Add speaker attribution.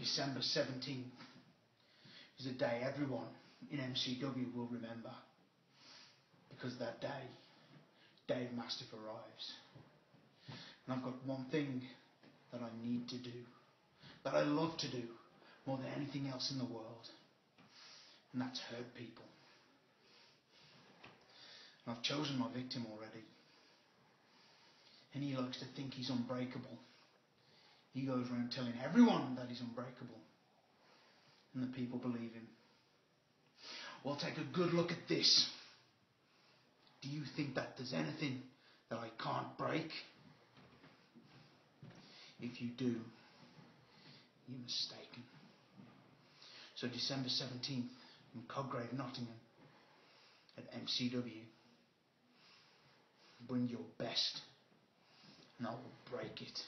Speaker 1: December 17th is a day everyone in MCW will remember. Because that day, Dave Mastiff arrives. And I've got one thing that I need to do, that I love to do more than anything else in the world. And that's hurt people. I've chosen my victim already. And he likes to think he's unbreakable. He goes around telling everyone that he's unbreakable. And the people believe him. Well, take a good look at this. Do you think that there's anything that I can't break? If you do, you're mistaken. So December 17th in Cotgrave, Nottingham at MCW. Bring your best and I will break it.